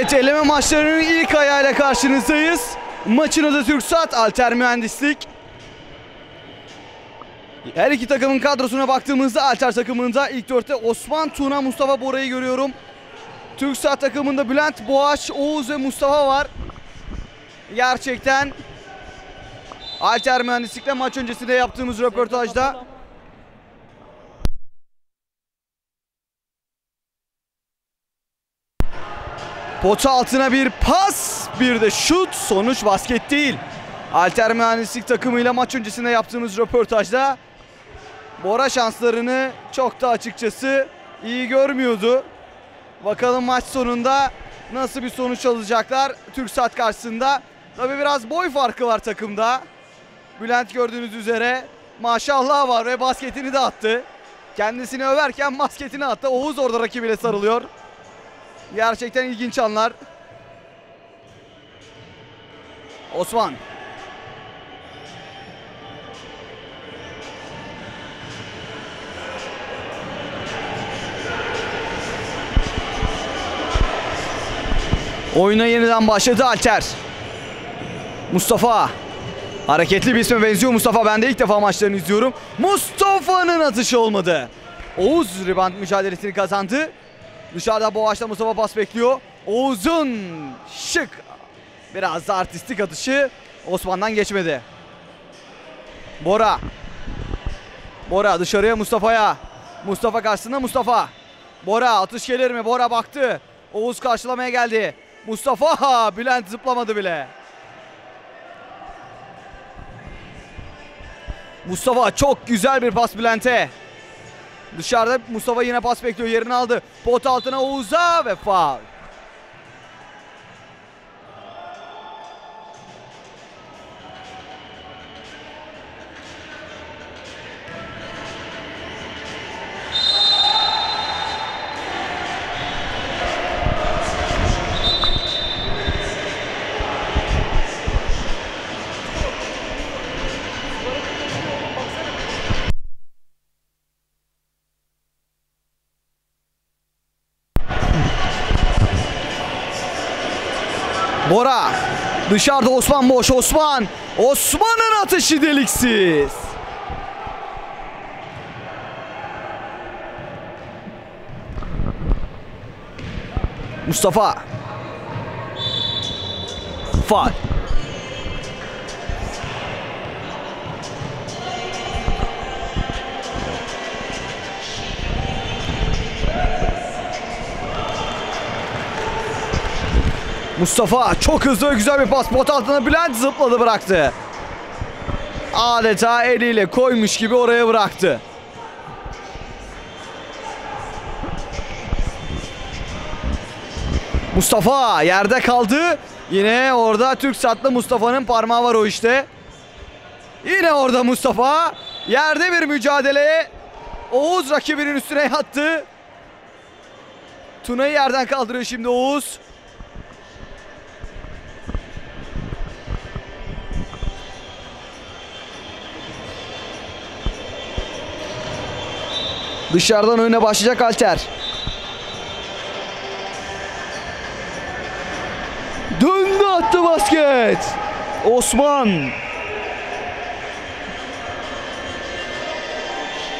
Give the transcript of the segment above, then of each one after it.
Evet eleme maçlarının ilk ayağıyla karşınızdayız. Maçın adı TürkSat Alter Mühendislik. Her iki takımın kadrosuna baktığımızda Alter takımında ilk dörtte Osman, Tuna, Mustafa Bora'yı görüyorum. TürkSat takımında Bülent, Boğaç, Oğuz ve Mustafa var. Gerçekten Alter Mühendislik'le maç öncesinde yaptığımız röportajda Pota altına bir pas, bir de şut. Sonuç basket değil. Alter Mühendislik takımıyla maç öncesinde yaptığımız röportajda Bora şanslarını çok da açıkçası iyi görmüyordu. Bakalım maç sonunda nasıl bir sonuç alacaklar TürkSat karşısında. Tabi biraz boy farkı var takımda. Bülent gördüğünüz üzere maşallah var ve basketini de attı. Kendisini överken basketini attı. Oğuz orada rakibiyle sarılıyor. Gerçekten ilginç anlar. Osman. Oyuna yeniden başladı Alter. Mustafa. Hareketli bir isme benziyor Mustafa. Ben de ilk defa maçlarını izliyorum. Mustafa'nın atışı olmadı. Oğuz rebound mücadelesini kazandı. Dışarıda Boğaç'ta Mustafa pas bekliyor. Oğuz'un şık biraz da artistik atışı Osman'dan geçmedi. Bora. Bora dışarıya Mustafa'ya. Mustafa karşısında Mustafa. Bora atış gelir mi? Bora baktı. Oğuz karşılamaya geldi. Mustafa Bülent zıplamadı bile. Mustafa çok güzel bir pas Bülent'e. Dışarıda Mustafa yine pas bekliyor. Yerini aldı. Pot altına Oğuz'a ve faul. Bora. Dışarıda Osman boş. Osman. Osman'ın atışı deliksiz. Mustafa. Faal. Mustafa çok hızlı ve güzel bir pas. Pot altına Bülent zıpladı bıraktı. Adeta eliyle koymuş gibi oraya bıraktı. Mustafa yerde kaldı. Yine orada Türk satlı Mustafa'nın parmağı var o işte. Yine orada Mustafa. Yerde bir mücadele. Oğuz rakibinin üstüne yattı. Tuna'yı yerden kaldırıyor şimdi Oğuz. Dışarıdan oyuna başlayacak Alter. Döndü attı basket. Osman.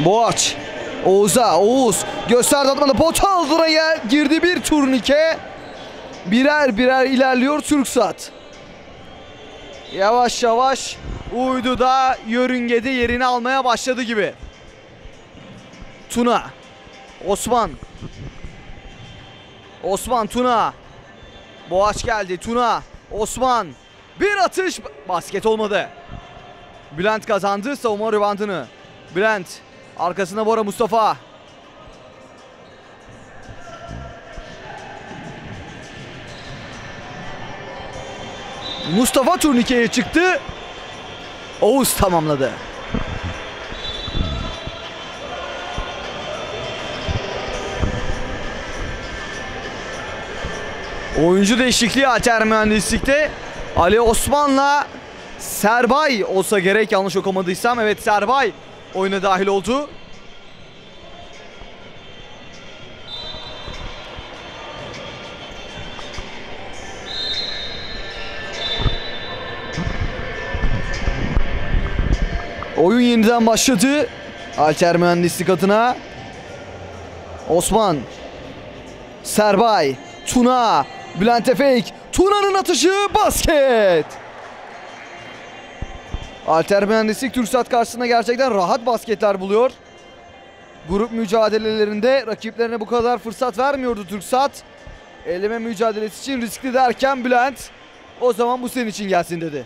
Boğaç. Oğuz'a. Oğuz. Gösterdi atmadı. Pota aldıraya girdi bir turnike. Birer birer ilerliyor Türksat. Yavaş yavaş uydu da yörüngede yerini almaya başladı gibi. Tuna. Osman. Osman Tuna. Boğaç geldi. Tuna. Osman. Bir atış. Basket olmadı. Bülent kazandı savunma ribantını. Bülent. Arkasında Bora Mustafa. Mustafa turnikeye çıktı. Oğuz tamamladı. Oyuncu değişikliği Ater Mühendislik'te. Ali Osman'la Serbay olsa gerek yanlış okumadıysam. Evet Serbay oyuna dahil oldu. Oyun yeniden başladı. Alter mühendislik adına. Osman. Serbay. Tuna. Bülent Efek. Tuna'nın atışı basket. Alter mühendislik Türksat karşısında gerçekten rahat basketler buluyor. Grup mücadelelerinde rakiplerine bu kadar fırsat vermiyordu Türksat. Eleme mücadelesi için riskli derken Bülent o zaman bu senin için gelsin dedi.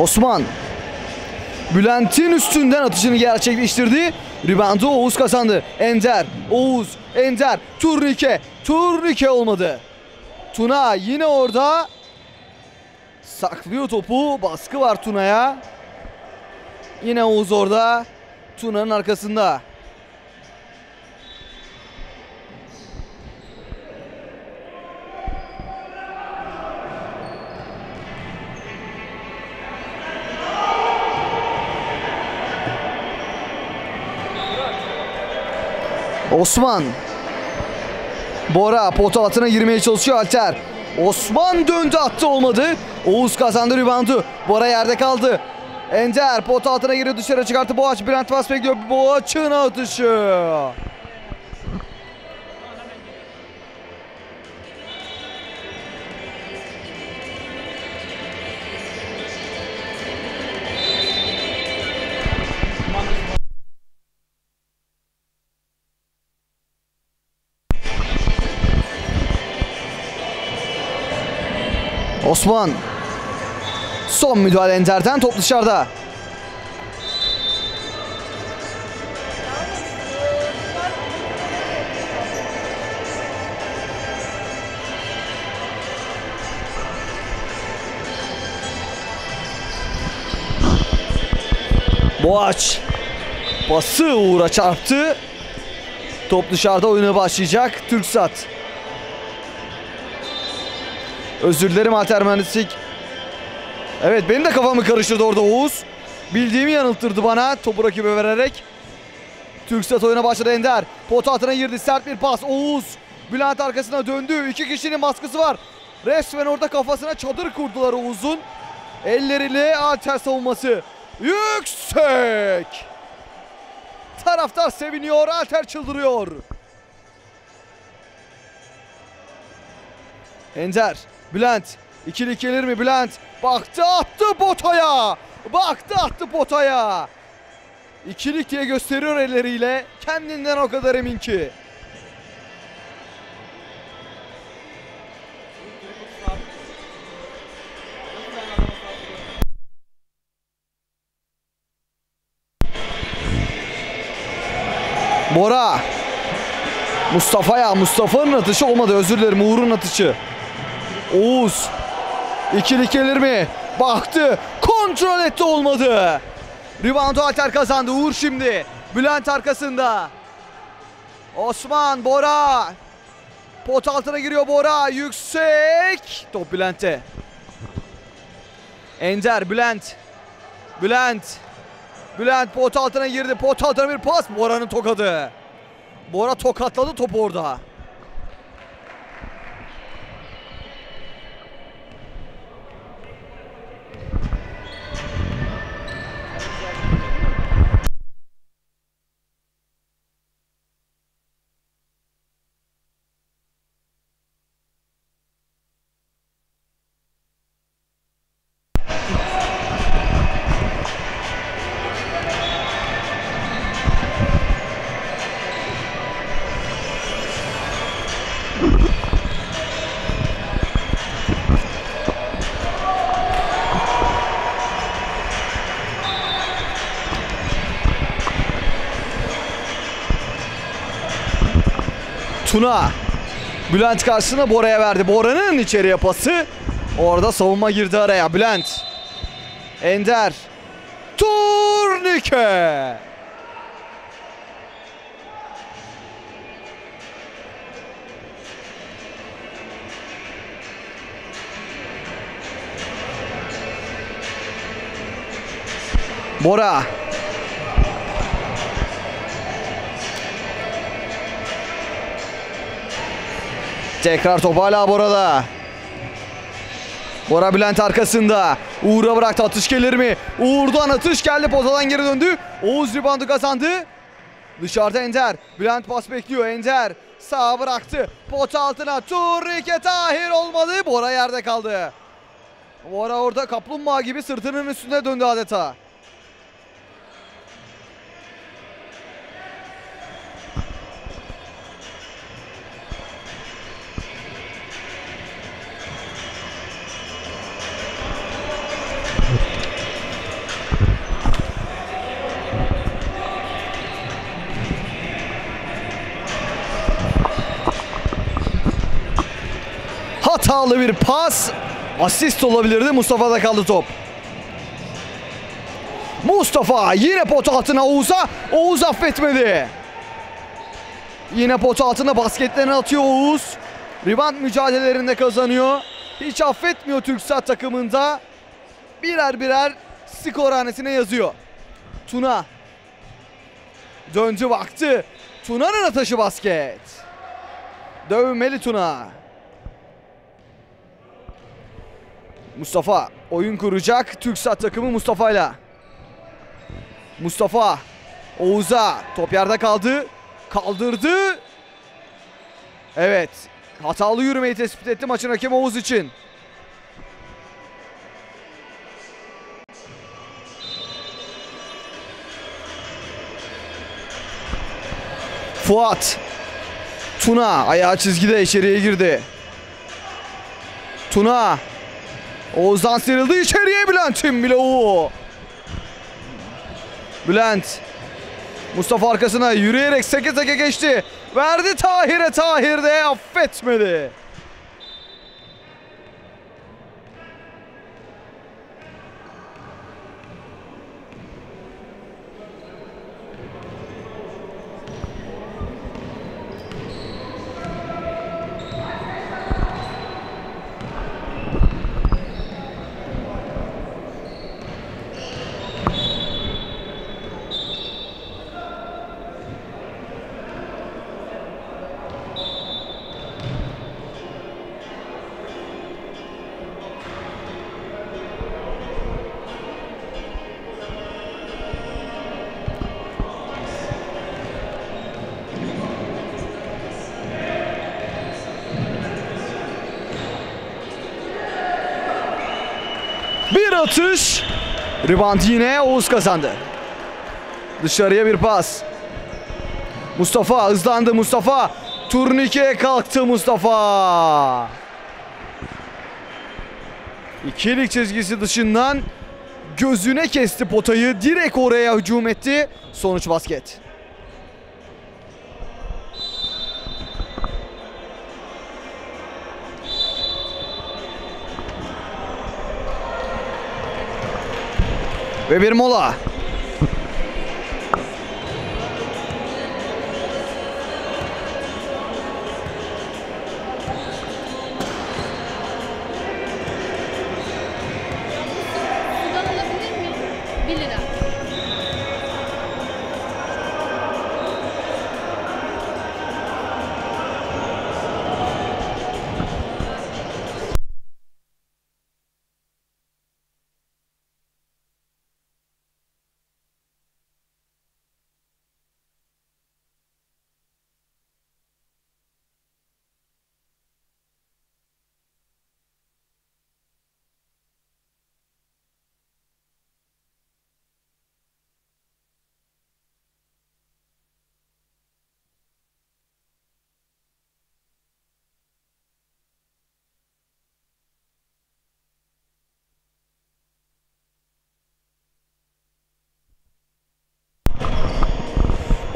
Osman Bülent'in üstünden atışını gerçekleştirdi. Reboundu Oğuz kazandı. Ender, Oğuz, Ender, turnike, turnike olmadı. Tuna yine orada saklıyor topu. Baskı var Tuna'ya. Yine Oğuz orada. Tuna'nın arkasında. Osman. Bora pota altına girmeye çalışıyor Alter. Osman döndü attı olmadı. Oğuz kazandı reboundu. Bora yerde kaldı. Ender pot altına giriyor dışarı çıkarttı Boğaç. Bülent pas bekliyor. Boğaç'ın atışı. Osman. Son müdahale Ender'den top dışarıda. Boğaç. Bası Uğur'a çarptı. Top dışarıda oyuna başlayacak. Türksat. Özür dilerim Alter Mühendislik. Evet benim de kafamı karıştırdı orada Oğuz. Bildiğimi yanılttırdı bana topu rakibe vererek. Türksat oyuna başladı Ender. Pot altına girdi sert bir pas. Oğuz Bülent arkasına döndü. İki kişinin baskısı var. Resmen orada kafasına çadır kurdular Oğuz'un. Elleriyle Alter savunması. Yüksek. Taraftar seviniyor. Alter çıldırıyor. Ender. Bülent. İkili gelir mi Bülent? Baktı attı potaya. Baktı attı potaya. İkilik diye gösteriyor elleriyle. Kendinden o kadar emin ki. Bora. Mustafa'ya. Mustafa'nın atışı olmadı. Özür dilerim. Uğur'un atışı. Oğuz. İkilik gelir mi? Baktı. Kontrol etti olmadı. Reboundu Alter kazandı. Uğur şimdi. Bülent arkasında. Osman Bora. Pot altına giriyor Bora. Yüksek. Top Bülent'te. Ender Bülent. Bülent. Bülent pot altına girdi. Pot altına bir pas. Bora'nın tokadı. Bora tokatladı topu orada. Tuna. Bülent karşısına Bora'ya verdi. Bora'nın içeriye pası. Orada savunma girdi araya. Bülent. Ender. Turnike. Bora. Tekrar top hala Bora'da. Bora Bülent arkasında. Uğur'a bıraktı atış gelir mi? Uğur'dan atış geldi potadan geri döndü. Oğuz ribandı kazandı. Dışarıda Ender. Bülent pas bekliyor Ender. Sağa bıraktı. Pota altına Turrike Tahir olmadı. Bora yerde kaldı. Bora orada kaplumbağa gibi sırtının üstünde döndü adeta. Hatalı bir pas. Asist olabilirdi. Mustafa'da kaldı top. Mustafa yine pot altına Oğuz'a. Oğuz affetmedi. Yine pot altına basketlerini atıyor Oğuz. Rebound mücadelelerinde kazanıyor. Hiç affetmiyor TürkSat takımında. Birer birer skor hanesine yazıyor. Tuna. Döndü baktı. Tuna'nın atışı basket. Dövmeli Tuna. Mustafa oyun kuracak. TürkSat takımı Mustafa'yla. Mustafa Oğuz'a top yerde kaldı. Kaldırdı. Evet. Hatalı yürümeyi tespit etti maçın hakemi Oğuz için. Fuat. Tuna ayağı çizgide içeriye girdi. Tuna Oğuz'dan sıyrıldı içeriye Bülent'in bloğu. Bülent. Mustafa arkasına yürüyerek seke seke geçti. Verdi Tahir'e Tahir de affetmedi. Atış. Rebound yine Oğuz kazandı. Dışarıya bir pas. Mustafa hızlandı Mustafa. Turnike kalktı Mustafa. İkilik çizgisi dışından gözüne kesti potayı. Direkt oraya hücum etti. Sonuç basket. Ve bir mola. Sudan alabilir miyim? 1 lira.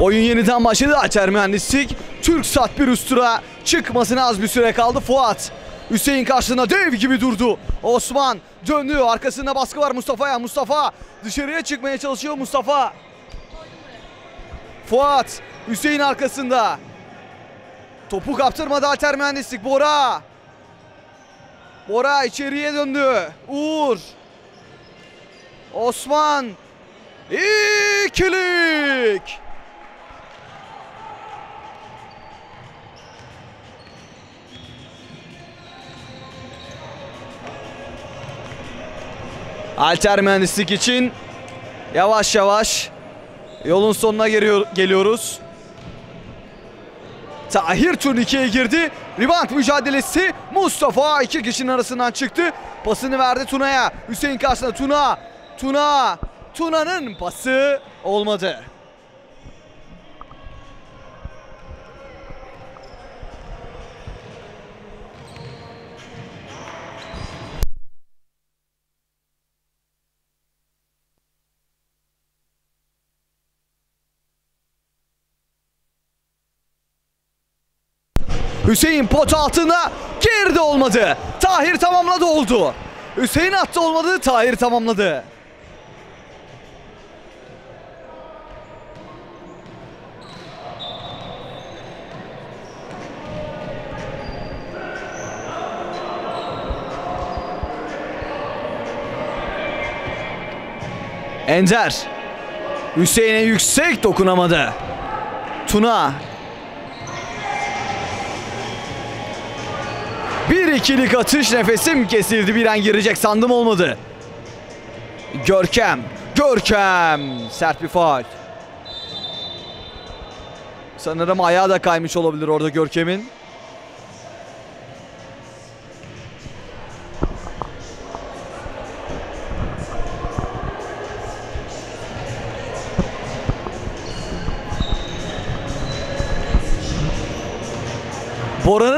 Oyun yeniden başladı. Açer Mühendislik. Türksat bir üstura çıkmasına az bir süre kaldı. Fuat. Hüseyin karşısında dev gibi durdu. Osman döndü. Arkasında baskı var Mustafa'ya. Mustafa dışarıya çıkmaya çalışıyor Mustafa. Fuat. Hüseyin arkasında. Topu kaptırmadı Alter Mühendislik. Bora. Bora içeriye döndü. Uğur. Osman. İkilik. Alter mühendislik için yavaş yavaş yolun sonuna geliyor, geliyoruz. Tahir turnikeye girdi. Rebound mücadelesi. Mustafa iki kişinin arasından çıktı. Pasını verdi Tuna'ya. Hüseyin karşısında Tuna. Tuna. Tuna'nın pası olmadı. Hüseyin pot altına girdi olmadı. Tahir tamamladı oldu. Hüseyin attı olmadı. Tahir tamamladı. Ender. Hüseyin'e yüksek dokunamadı. Tuna Bir ikilik atış nefesim kesildi bir an girecek sandım olmadı. Görkem, Görkem sert bir faul. Sanırım ayağı da kaymış olabilir orada Görkem'in.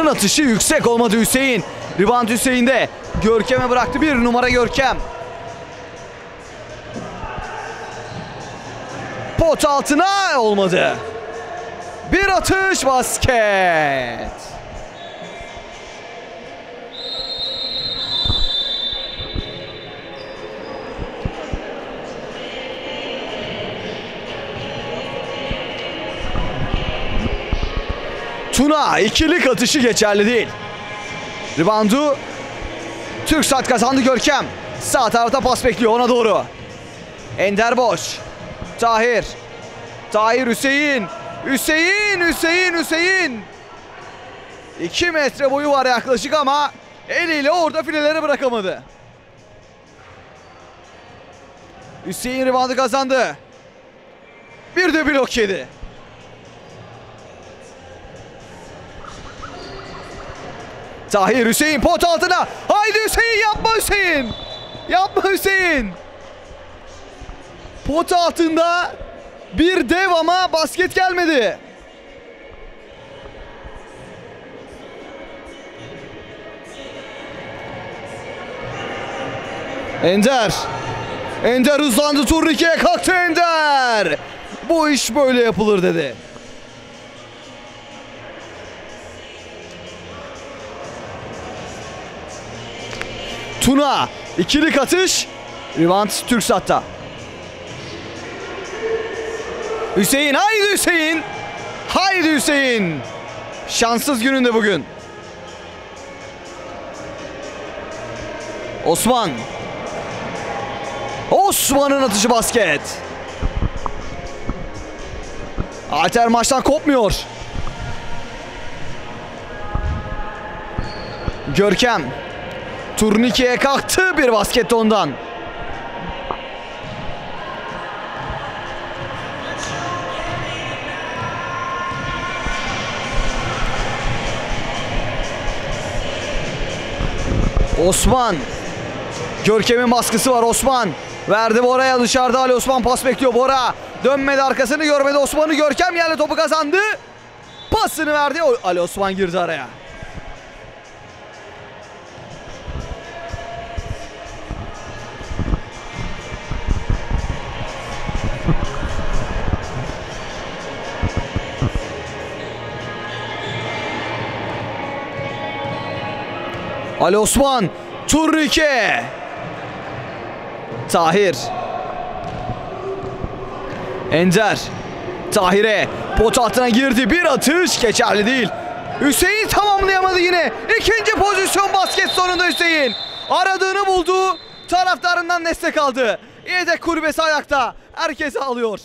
Bora'nın atışı yüksek olmadı Hüseyin. Rebound Hüseyin'de. Görkem'e bıraktı bir numara Görkem. Pot altına olmadı. Bir atış basket. Tuna ikilik atışı geçerli değil. Ribandu Türksat kazandı Görkem. Sağ tarafta pas bekliyor ona doğru. Ender boş. Tahir. Tahir Hüseyin. Hüseyin, Hüseyin, Hüseyin. 2 metre boyu var yaklaşık ama eliyle orada fileleri bırakamadı. Hüseyin ribandı kazandı. Bir de blok yedi. Tahir Hüseyin pot altına. Haydi Hüseyin yapma Hüseyin. Yapma Hüseyin. Pot altında bir dev ama basket gelmedi. Ender. Ender hızlandı turnikeye kalktı Ender. Bu iş böyle yapılır dedi. Tuna ikilik atış. Rivant Türksat'ta. Hüseyin haydi Hüseyin. Haydi Hüseyin. Şanssız gününde bugün. Osman. Osman'ın atışı basket. Alter maçtan kopmuyor. Görkem. Turnikeye kalktı bir basket ondan. Osman. Görkem'in baskısı var Osman. Verdi Bora'ya dışarıda Ali Osman pas bekliyor Bora. Dönmedi arkasını görmedi Osman'ı Görkem yerle topu kazandı. Pasını verdi Ali Osman girdi araya. Ali Osman turnike. Tahir. Ender. Tahir'e pot altına girdi. Bir atış geçerli değil. Hüseyin tamamlayamadı yine. İkinci pozisyon basket sonunda Hüseyin. Aradığını buldu. Taraftarından destek aldı. Yedek kulübesi ayakta. Herkes alıyor.